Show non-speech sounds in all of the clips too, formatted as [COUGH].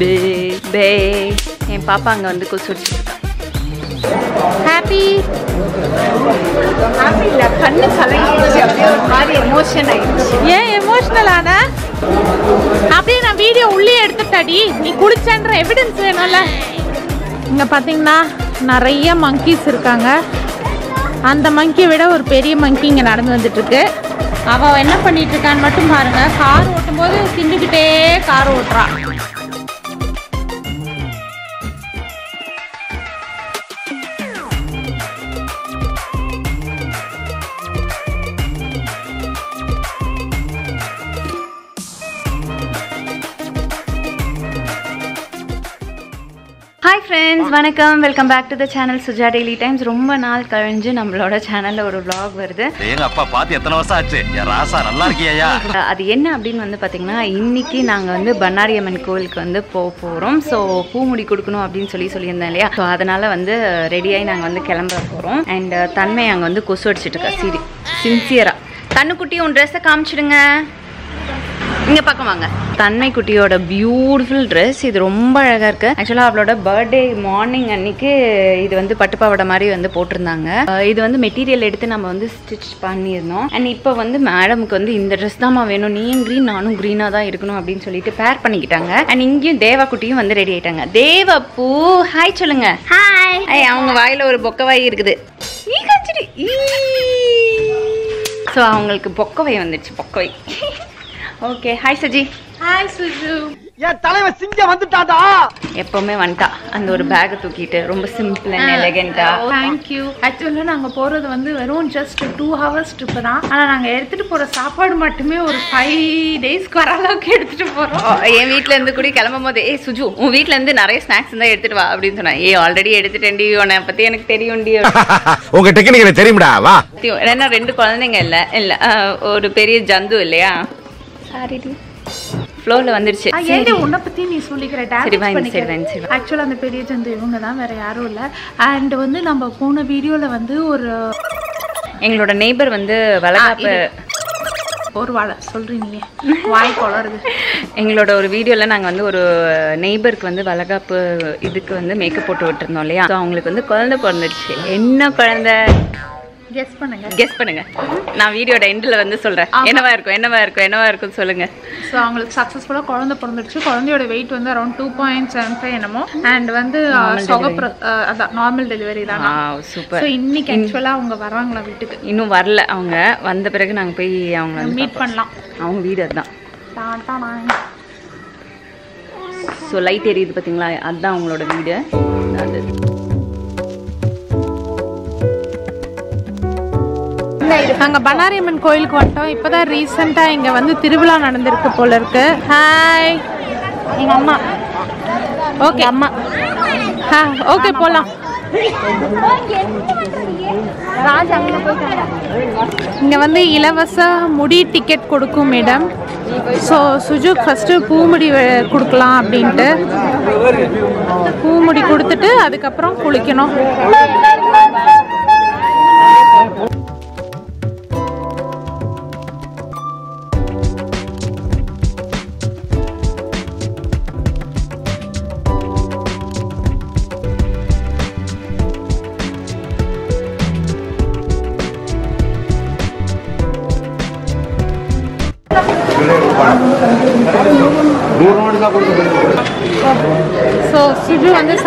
பே பே என் பாப்பா அங்கே வந்து கொசு வச்சுருக்கா. ஹாப்பி ஹாப்பி இல்ல கண்ணு கலங்கிடுச்சு. அப்படியே ஒரு மாதிரி எமோஷன் ஆயிடுச்சு. ஏன் எமோஷனல் ஆன? அப்படியே நான் வீடியோ உள்ளே எடுத்துட்டாடி நீ குளிச்சன்ற எவிடன்ஸ் வேணும்ல. இங்க பாத்தீங்கன்னா நிறைய மங்கீஸ் இருக்காங்க. அந்த மங்கியை விட ஒரு பெரிய மங்கி இங்க நடந்து வந்துட்டு இருக்கு அவ என்ன பண்ணிட்டு இருக்கான்னு மட்டும் பாருங்க. கார் ஓட்டும் போது திண்டுக்கிட்டே கார் ஓட்டுறா. ஃப்ரெண்ட்ஸ் வணக்கம். Welcome back to the channel Suja daily times ரொம்ப நாள் கழிஞ்சு நம்மளோட சேனலில் ஒரு vlog வருது. எங்க அப்பா பார்த்து எத்தனை வருஷம் ஆச்சு? என் ராசா நல்லா இருக்கியா அது என்ன அப்படின்னு வந்து பார்த்தீங்கன்னா இன்னைக்கு நாங்கள் வந்து பண்ணாரி அம்மன் கோவிலுக்கு வந்து போக போகிறோம் ஸோ பூமுடி கொடுக்கணும் அப்படின்னு சொல்லி சொல்லியிருந்தேன் இல்லையா? ஸோ அதனால் வந்து ரெடியாகி நாங்கள் வந்து கிளம்ப போகிறோம் அண்ட் தன்மை அங்கே வந்து கொசு அடிச்சிட்டு இருக்கா. சீரி சின்சியராக தன்னுக்குட்டி உன் ட்ரெஸ்ஸை காமிச்சிடுங்க. இங்க பக்கம் வாங்க. தன்மை குட்டியோட பியூட்டிஃபுல் ட்ரெஸ் இது ரொம்ப அழகா இருக்கு. ஆக்சுவலாக அவளோட பர்த்டே மார்னிங் அன்னைக்கு இது வந்து பட்டுப்பாவடை மாதிரி வந்து போட்டிருந்தாங்க. இது வந்து மெட்டீரியல் எடுத்து நம்ம வந்து ஸ்டிச் பண்ணியிருந்தோம். அண்ட் இப்போ வந்து மேடமுக்கு வந்து இந்த ட்ரெஸ் தான்மா வேணும். நீயும் க்ரீன் நானும் க்ரீனாக தான் இருக்கணும் அப்படின்னு சொல்லிட்டு பேர் பண்ணிக்கிட்டாங்க. அண்ட் இங்கேயும் தேவா குட்டியும் வந்து ரெடி ஆயிட்டாங்க. தேவா பூ ஹாய் சொல்லுங்க. ஹாய் அவங்க வாயில ஒரு பொக்கவாய் இருக்குது. ஈ கச்சிடி ஸோ அவங்களுக்கு பொக்கவை வந்துடுச்சு பொக்கவை okay hi Saji. Hi Suju. என் தலைவன் சிங்கம் வந்துட்டாடா. எப்பவுமே வந்துட்டா. அந்த ஒரு பேக்கை தூக்கிட்டு ரொம்ப சிம்பிள் அண்ட் எலகெண்டா தேங்க்யூ ஆக்சுவலாக நாங்கள் போகிறது வந்து வெறும் ஜஸ்ட் டூ ஹவர்ஸ் ட்ரிப்பு தான். ஆனால் நாங்கள் எடுத்துகிட்டு போகிற சாப்பாடு மட்டுமே ஒரு ஃபைவ் டேஸ்க்கு வர அளவுக்கு எடுத்துகிட்டு போகிறோம் என் வீட்ல இருந்து கூட கிளம்பும் போது ஏய் சுஜு உன் வீட்ல இருந்து நிறைய ஸ்நாக்ஸ் இருந்தா எடுத்துட்டு வா அப்படின்னு சொன்னா ஏய் ஆல்ரெடி எடுத்துட்டேன்டி உன்னை பத்தி எனக்கு தெரியும்டி. [LAUGHS] உங்க டெக்னிக் தெரியும்டா வா. ஏன்னா ரெண்டு குழந்தைங்க இல்ல. இல்ல ஒரு பெரிய ஜந்து இல்லையா? சாரிடி ஃப்ளோர்ல வந்துருச்சு. ஏன் உன்னை பற்றி நீ சொல்லிக்கிற சரி. ஆக்சுவலாக அந்த பெரிய ஜந்து இவங்க தான் வேற யாரும் இல்லை. அண்ட் வந்து நம்ம போன வீடியோவில் வந்து ஒரு எங்களோட நெய்பர் வந்து வளகாப்பு ஒரு வாழை சொல்றீங்க வாய் குளருது எங்களோட ஒரு வீடியோவில் நாங்கள் வந்து ஒரு நெய்பருக்கு வந்து வளகாப்பு இதுக்கு வந்து மேக்கப் போட்டு விட்டுருந்தோம் இல்லையா? ஸோ அவங்களுக்கு வந்து குழந்தை பிறந்துடுச்சு. என்ன குழந்தை? கெஸ் பண்ணுங்க. கெஸ் பண்ணுங்க. நான் வீடியோட எண்டில் வந்து சொல்கிறேன் என்னவா இருக்கும் என்னவா இருக்கும் என்னவா இருக்கும்னு சொல்லுங்க. ஸோ அவங்களுக்கு சக்ஸஸ்ஃபுல்லாக குழந்தை பிறந்துடுச்சு. குழந்தையோட வெயிட் வந்து around two point seven five என்னமோ. அண்ட் வந்து சொகப்ர அதான் நார்மல் டெலிவரி தான். சூப்பர் ஸோ இன்னைக்கு ஆக்சுவலாக அவங்க வராங்களா வீட்டுக்கு? இன்னும் வரல. அவங்க வந்த பிறகு நாங்கள் போய் அவங்க மீட் பண்ணலாம். அவங்க வீடு அதுதான். ஸோ லைட் எரியுது பார்த்தீங்களா அதுதான் அவங்களோட வீடு. அது. நாங்கள் பண்ணாரியம்மன் கோயிலுக்கு வந்துட்டோம். இப்போதான் ரீசெண்டாக இங்கே வந்து திருவிழா நடந்திருக்கு போல இருக்கு. ஹாய் எங்கள் அம்மா. ஓகே அம்மா. ஆ ஓகே போகலாம் இங்கே வந்து இலவச முடி டிக்கெட் கொடுக்கும் இடம் ஸோ சுஜுக் ஃபஸ்ட்டு பூமுடி கொடுக்கலாம் அப்படின்ட்டு. பூமுடி கொடுத்துட்டு அதுக்கப்புறம் குளிக்கணும்.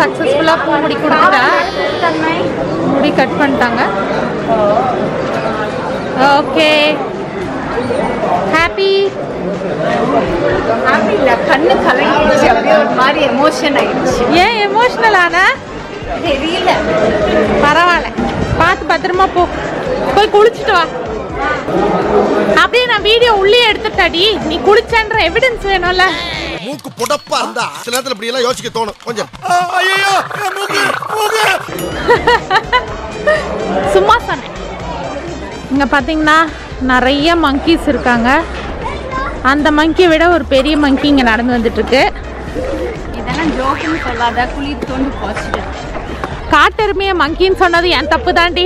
சக்ஸஸ்ஃபுல்லாக பூமுடி கொடுத்துட்டா முடி கட் பண்ணிட்டாங்க. ஓகே ஹாப்பி ஹாப்பி இல்ல கண்ணு கலங்கிடுச்சு அப்படியே ஒரு மாதிரி எமோஷன் ஆயிடுச்சு. ஏன் எமோஷ்னல் ஆன? தெரியல. பரவாயில்ல. பார்த்து பத்திரமா போ. போய் குளிச்சுட்டு வா. அப்படியே நான் வீடியோ உள்ளே எடுத்துட்டாடி நீ குளிச்சன்ற எவிடன்ஸ் வேணும்ல. மூக்கு புடப்பா இருந்தா சில நேரத்துல இப்படி எல்லாம் யோசிக்க தோணும். கொஞ்சம். ஐயோ மூக்கு மூக்கு. சும்மா சொன்னேன். இங்கே பார்த்தீங்கன்னா நிறைய மங்கீஸ் இருக்காங்க. அந்த மங்கியை விட ஒரு பெரிய மங்கி இங்கே நடந்து வந்துட்டு இருக்கு இதெல்லாம் ஜோக்குன்னு சொல்லாத குளிர் தோண்டு போச்சுட்டு காட்டெருமையை மங்கின்னு சொன்னது என் தப்பு தாண்டி.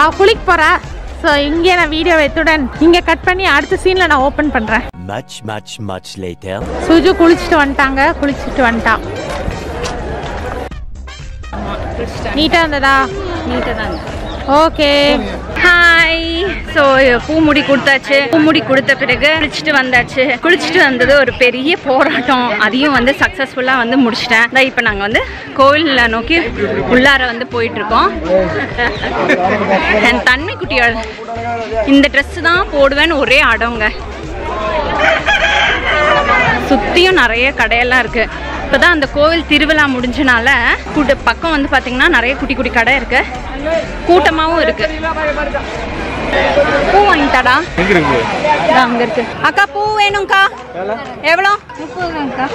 அவ குளிக்க போறா. ஸோ இங்கே நான் வீடியோ வைத்துடன் இங்கே கட் பண்ணி அடுத்த சீனில் நான் ஓப்பன் பண்ணுறேன் Much, much, much later. சுஜு குளிச்சுட்டு வந்துட்டாங்க. குளிச்சுட்டு வந்துட்டான் நீட்டாக இருந்ததா? நீட்டாக தான் ஓகே ஹாய் ஸோ பூமுடி கொடுத்தாச்சு. பூமுடி கொடுத்த பிறகு குளிச்சுட்டு வந்தாச்சு. குளிச்சுட்டு வந்தது ஒரு பெரிய போராட்டம். அதையும் வந்து சக்ஸஸ்ஃபுல்லாக வந்து முடிச்சிட்டேன். இந்த இப்போ நாங்கள் வந்து கோயிலில் நோக்கி உள்ளார வந்து போயிட்டுருக்கோம். என் தன்மை குட்டியோட இந்த ட்ரெஸ் தான் போடுவேன்னு ஒரே அடங்க சுற்றியும் நிறைய கடையெல்லாம் இருக்குது இப்போ இப்போதான் அந்த கோவில் திருவிழா முடிஞ்சனால கூட்ட பக்கம் வந்து பார்த்தீங்கன்னா நிறைய குட்டி குட்டி கடை இருக்கு. கூட்டமாகவும் இருக்கு. பூ வாங்கிட்டாடா? அங்க இருக்கு. அக்கா பூ வேணும்க்கா. எவ்வளோ? முப்பதுக்கா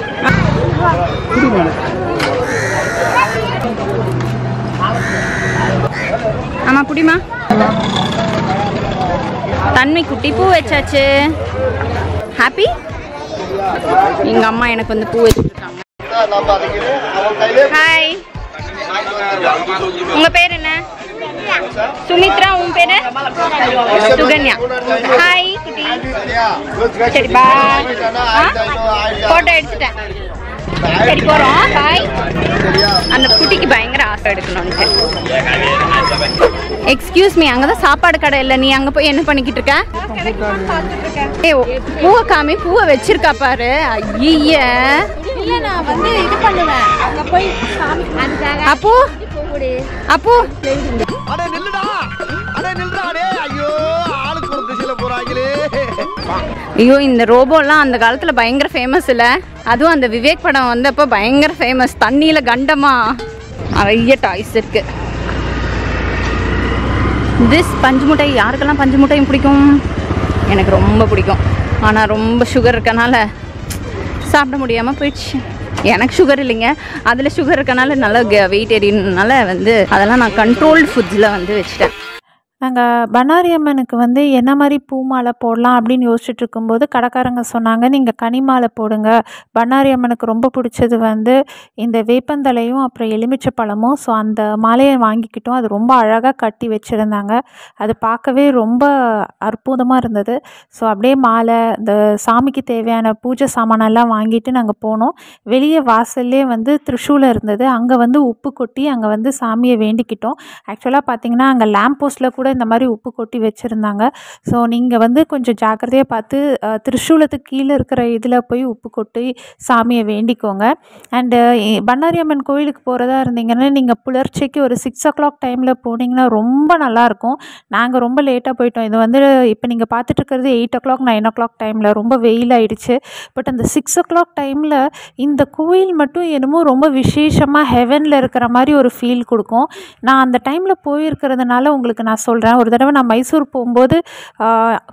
ஆமா குடிமா தன்மை குட்டி பூ வச்சாச்சு. ஹாப்பி எங்க அம்மா எனக்கு வந்து பூ வச்சிருக்காங்க. ஹாய் உங்க பேர் என்ன? சுமித்ரா உன் பேரு? சுகன்யா. ஹாய் குட்டி. சரி பாய் போட்டோ எடுத்துட்டேன். சரி போறோம். பாய் அந்த குட்டிக்கு பயங்கர ஆசை எடுக்கணும்ட்டு. எக்ஸ்கியூஸ் மீ அங்கதான் சாப்பாடு கடை இல்லை. நீ அங்க போய் என்ன பண்ணிக்கிட்டு இருக்க? ஏய், பூவை காமி பூவை வச்சிருக்கா பாரு. ஐய. இல்ல நான் வந்து இது பண்ணுவேன். அங்க போய் சாமி அதுக்காக அப்போ? அப்போ? அடே நில்லுடா. அடே நில்லுடா அடே. ஐயோ ஆளுக்கு ஒரு திசையில போறாங்களே. ஐயோ இந்த ரோபோலாம் அந்த காலத்துல பயங்கர ஃபேமஸ் இல்ல? அதுவும் அந்த விவேக் படம் வந்தப்போ பயங்கர ஃபேமஸ் தண்ணியில கண்டமா? நிறைய டாய்ஸ் இருக்கு. திஸ் பஞ்சு முட்டை யாருக்கெல்லாம் பஞ்சு முட்டையும் பிடிக்கும்? எனக்கு ரொம்ப பிடிக்கும். ஆனால் ரொம்ப சுகர் இருக்கனால சாப்பிட முடியாமல் போயிடுச்சு. எனக்கு சுகர் இல்லைங்க. அதில் சுகர் இருக்கனால நல்லா வெயிட் ஏறினால வந்து அதெல்லாம் நான் கண்ட்ரோல்டு ஃபுட்ஸில் வந்து வச்சுட்டேன். நாங்கள் பண்ணாரி அம்மனுக்கு வந்து என்ன மாதிரி பூ மாலை போடலாம் அப்படின்னு யோசிச்சுட்டு இருக்கும்போது கடைக்காரங்க சொன்னாங்க நீங்கள் கனி மாலை போடுங்க. பண்ணாரி அம்மனுக்கு ரொம்ப பிடிச்சது வந்து இந்த வேப்பந்தலையும் அப்புறம் எலுமிச்சை பழமும் ஸோ அந்த மாலையை வாங்கிக்கிட்டோம். அது ரொம்ப அழகாக கட்டி வச்சுருந்தாங்க. அது பார்க்கவே ரொம்ப அற்புதமாக இருந்தது. ஸோ அப்படியே மாலை இந்த சாமிக்கு தேவையான பூஜை சாமானெல்லாம் வாங்கிட்டு நாங்கள் போனோம். வெளியே வாசல்லே வந்து த்ரிஷூலம் இருந்தது. அங்கே வந்து உப்பு கொட்டி அங்கே வந்து சாமியை வேண்டிக்கிட்டோம். ஆக்சுவலாக பார்த்தீங்கன்னா அங்கே லேம்ப் போஸ்ட்டில் கூட இந்த மாதிரி உப்பு கொட்டி வச்சுருந்தாங்க. ஸோ நீங்கள் வந்து கொஞ்சம் ஜாக்கிரதையாக பார்த்து திருஷூலத்துக்கு கீழே இருக்கிற இதில் போய் உப்பு கொட்டி சாமியை வேண்டிக்கோங்க. அண்டு பண்ணாரி அம்மன் கோயிலுக்கு போகிறதா இருந்தீங்கன்னா நீங்கள் புலர்ச்சிக்கு ஒரு சிக்ஸ் ஓ கிளாக் டைமில் போனீங்கன்னா ரொம்ப நல்லாயிருக்கும். நாங்கள் ரொம்ப லேட்டாக போயிட்டோம். இது வந்து இப்போ நீங்கள் பார்த்துட்டு இருக்கிறது eight o'clock nine o'clock டைமில் ரொம்ப வெயில் ஆகிடுச்சு பட் அந்த சிக்ஸ் ஓ கிளாக் டைமில் இந்த கோயில் மட்டும் என்னமோ ரொம்ப விசேஷமாக ஹெவனில் இருக்கிற மாதிரி ஒரு ஃபீல் கொடுக்கும். நான் அந்த டைமில் போயிருக்கிறதுனால உங்களுக்கு நான் சொல்கிறேன் ஒரு தடவை நான் மைசூர் போகும்போது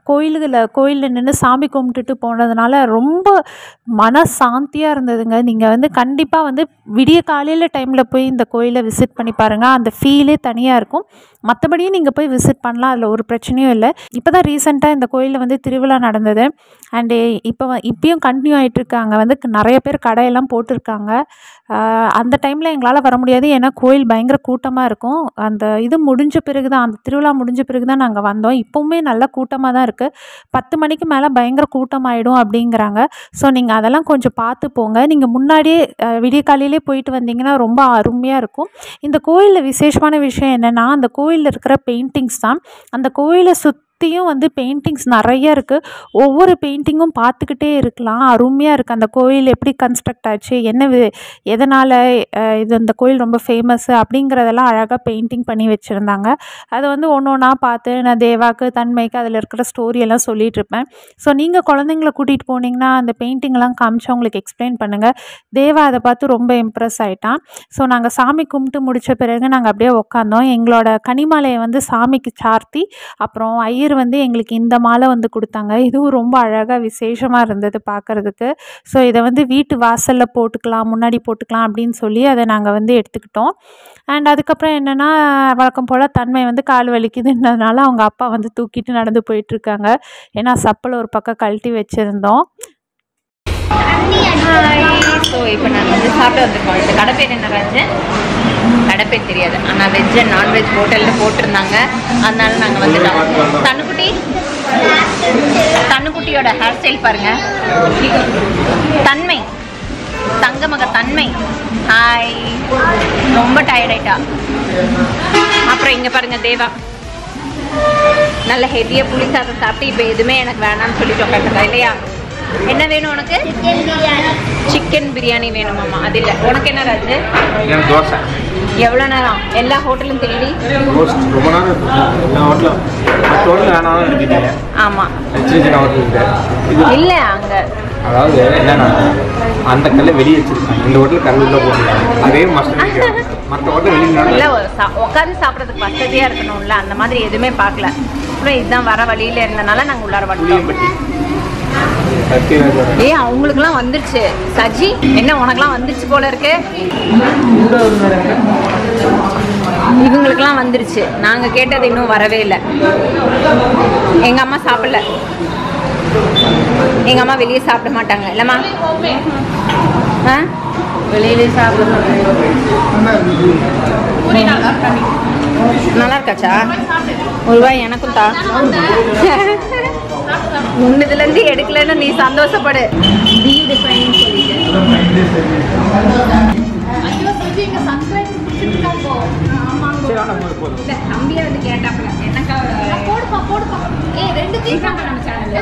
கோயிலுகளில் கோயிலில் நின்று சாமி கும்பிட்டுட்டு போனதுனால ரொம்ப மன சாந்தியாக இருந்ததுங்க. நீங்கள் வந்து கண்டிப்பாக வந்து விடிய காலையில் டைமில் போய் இந்த கோயிலை விசிட் பண்ணி பாருங்கள் அந்த ஃபீலே தனியாக இருக்கும். மற்றபடியும் நீங்கள் போய் விசிட் பண்ணலாம். அதில் ஒரு பிரச்சனையும் இல்லை. இப்போ தான் ரீசெண்டாக இந்த கோயிலில் வந்து திருவிழா நடந்தது. அண்டு இப்போ இப்பயும் கண்டினியூ ஆகிட்டுருக்கு வந்து நிறைய பேர் கடையெல்லாம் போட்டிருக்காங்க. அந்த டைமில் எங்களால் வர முடியாது. ஏன்னா கோயில் பயங்கர கூட்டமாக இருக்கும். அந்த இது முடிஞ்ச பிறகு தான் அந்த திருவிழா முடிஞ்ச பிறகு தான் நாங்கள் வந்தோம். இப்போவுமே நல்ல கூட்டமாக தான் இருக்குது பத்து மணிக்கு மேலே பயங்கர கூட்டமாயிடும் அப்படிங்கிறாங்க. ஸோ நீங்கள் அதெல்லாம் கொஞ்சம் பார்த்து போங்க. நீங்கள் முன்னாடியே விடிய காலையிலே போயிட்டு வந்தீங்கன்னா ரொம்ப அருமையாக இருக்கும். இந்த கோயிலில் விசேஷமான விஷயம் என்னென்னா அந்த கோயிலில் இருக்கிற பெயிண்டிங்ஸ் தான். அந்த கோயிலை சுத் சுற்றியும் வந்து பெயிண்டிங்ஸ் நிறைய இருக்குது ஒவ்வொரு பெயிண்டிங்கும் பார்த்துக்கிட்டே இருக்கலாம். அருமையாக இருக்குது அந்த கோயில் எப்படி கன்ஸ்ட்ரக்ட் ஆச்சு? என்ன வி- எதனால் இது அந்த கோயில் ரொம்ப ஃபேமஸ்ஸு அப்படிங்கிறதெல்லாம் அழகாக பெயிண்டிங் பண்ணி வச்சுருந்தாங்க. அதை வந்து ஒன்று ஒன்றா பார்த்து நான் தேவாக்கு தன்மைக்கு அதில் இருக்கிற ஸ்டோரியெல்லாம் சொல்லிகிட்ருப்பேன் இருப்பேன். ஸோ நீங்கள் குழந்தைங்கள கூட்டிகிட்டு போனீங்கன்னா அந்த பெயிண்டிங்லாம் காமிச்சு அவங்களுக்கு எக்ஸ்பிளைன் பண்ணுங்கள் தேவா அதை பார்த்து ரொம்ப இம்ப்ரெஸ் ஆயிட்டான். ஸோ நாங்கள் சாமி கும்பிட்டு முடித்த பிறகு நாங்கள் அப்படியே உட்காந்தோம் எங்களோட கனிமலையை வந்து சாமிக்கு சார்த்தி அப்புறம் ஐயர் வந்து எங்களுக்கு இந்த மாலை வந்து கொடுத்தாங்க. இதுவும் ரொம்ப அழகாக விசேஷமாக இருந்தது பார்க்குறதுக்கு ஸோ இதை வந்து வீட்டு வாசலில் போட்டுக்கலாம் முன்னாடி போட்டுக்கலாம் அப்படின்னு சொல்லி அதை நாங்கள் வந்து எடுத்துக்கிட்டோம். அண்ட் அதுக்கப்புறம் என்னென்னா வழக்கம் போல் தன்மை வந்து கால் வலிக்குதுன்றதுனால அவங்க அப்பா வந்து தூக்கிட்டு நடந்து போயிட்டுருக்காங்க ஏன்னா சப்பல் ஒரு பக்கம் கழட்டி வச்சுருந்தோம். ஸோ இப்போ நாங்கள் வந்து சாப்பிட்டு வந்திருக்கோம். இந்த கடை பேர் என்ன ராஜன் கடை பேர் தெரியாது ஆனால் வெஜ் அண்ட் நான்வெஜ் ஹோட்டலில் போட்டிருந்தாங்க. அதனால நாங்கள் வந்துட்டோம் தண்ணுக்குட்டி கண்ணுக்குட்டியோட ஹேர் ஸ்டைல் பாருங்க. தன்மை. தங்கமக தன்மை. ஹாய் ரொம்ப டயர்ட் ஆயிட்டா. அப்புறம் இங்க பாருங்க தேவா. நல்ல ஹெவியாக புளி சாதம் சாப்பிட்டு இப்போ எதுவுமே எனக்கு வேணாம்னு சொல்லிட்டு உட்காந்துருக்கா இல்லையா? என்ன வேணும் உனக்கு? சிக்கன் பிரியாணி வேணுமாம்மா. அது இல்லை. உனக்கு என்ன ராஜு? தோசை. எவ்வளோ நேரம்? எல்லா ஹோட்டலும் தேடி? ரொம்ப நேரம் எல்லா ஹோட்டலும். ஹோட்டல் வேணாலும் ஆமாம் சின்ன சின்ன ஹோட்டல் இருக்கு இது இல்லை அங்கே. அதாவது என்னன்னா அந்த கல்லை வெளியே வச்சிருக்காங்க இந்த ஹோட்டல் கல் உள்ள போட்டுருக்காங்க அதே மஸ்ட் [LAUGHS] மற்ற ஹோட்டல் இல்லை உட்காந்து சாப்பிட்றதுக்கு வசதியாக இருக்கணும்ல. அந்த மாதிரி எதுவுமே பார்க்கல. அப்புறம் இதுதான் வர வழியில் இருந்தனால நாங்கள் உள்ளார வந்துட்டோம். ஏய் அவங்களுக்குலாம் வந்துருச்சு. சஜி என்ன உனக்குலாம் வந்துருச்சு போல இருக்கு? இவங்களுக்குலாம் வந்துருச்சு. நாங்க கேட்டது இன்னும் வரவே இல்லை. எங்க அம்மா சாப்பிடல. எங்க அம்மா வெளியே சாப்பிட மாட்டாங்க. இல்லம்மா? ஆ? வெளியிலே சாப்பிட நல்லா இருக்காச்சா? ஒரு ரூபாய் எனக்கும் தா. உன்னதுல இருந்து எடுக்கலன்னு நீ சந்தோஷப்படு. தம்பியே வந்து கேட்டாப்புல. என்னக்கா? போடுப்பா போடுப்பா. ஏ ரெண்டு.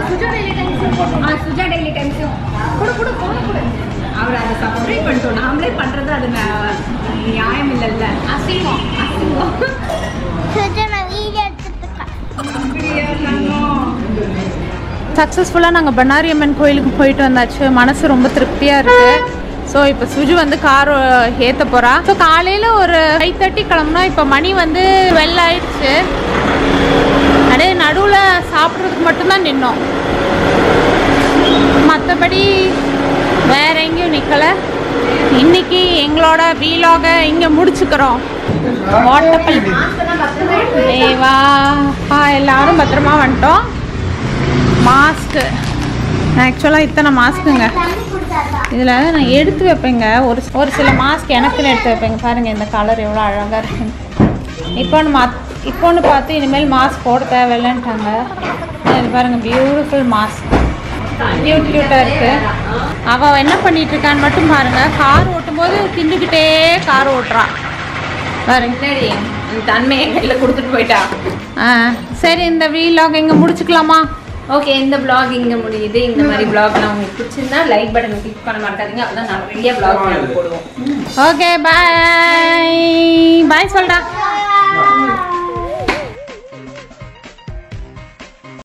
சுஜா டெய்லி டைம்ஸ் ஆ, சுஜா டெய்லி டைம்ஸும் கொடு கொடு போடு கொடு. அவர் அதை சப்ஸ்கிரைப் பண்ணிட்டோம் நாமளே பண்றது அது நியாயம் இல்லைல்ல. அசிங்கம். அசிங்கம். சக்ஸஸ்ஃபுல்லாக நாங்கள் பண்ணாரி அம்மன் கோயிலுக்கு போயிட்டு வந்தாச்சு. மனசு ரொம்ப திருப்தியாக இருக்குது ஸோ இப்போ சுஜு வந்து கார் ஏற்ற போகிறா ஸோ காலையில் ஒரு ஃபைவ் தேர்ட்டி கிளம்புனா இப்போ மணி வந்து டுவெல் ஆயிடுச்சு. அப்படியே நடுவில் சாப்பிட்றதுக்கு மட்டும்தான் நின்னோம். மற்றபடி வேற எங்கேயும் நிற்கலை இன்னைக்கு எங்களோட வீலாக இங்கே முடிச்சுக்கிறோம். வாட்டப்பல் தேவா எல்லாரும் பத்திரமா வந்துட்டோம். மாஸ்க்கு ஆக்சுவலாக இத்தனை மாஸ்க்குங்க இதில் நான் எடுத்து வைப்பேங்க. ஒரு ஒரு சில மாஸ்க் எனக்குன்னு எடுத்து வைப்பேங்க. பாருங்கள் இந்த கலர் எவ்வளோ அழகாக இருக்குன்னு. இப்போ ஒன்று மா இப்போ ஒன்று பார்த்து இனிமேல் மாஸ்க் போட தேவையில்லைன்ட்டாங்க. இது பாருங்கள் பியூட்டிஃபுல் மாஸ்க் க்யூட் க்யூட்டாக இருக்குது அவள் என்ன பண்ணிட்டு இருக்கான்னு மட்டும் பாருங்கள் கார் ஓட்டும்போது திண்டுக்கிட்டே கார் ஓட்டுறான் பாருங்க. தன்மையை கையில கொடுத்துட்டு போயிட்டா? ஆ சரி இந்த வீலாக் இங்கே முடிச்சுக்கலாமா? ஓகே இந்த பிளாக் இங்கே முடியுது. இந்த மாதிரி vlog நான் உங்களுக்கு பிடிச்சிருந்தா லைக் பட்டன் கிளிக் பண்ண மாட்டாதீங்க அதான் நிறைய பிளாக் போடுவோம். ஓகே பாய் பாய் சொல்டா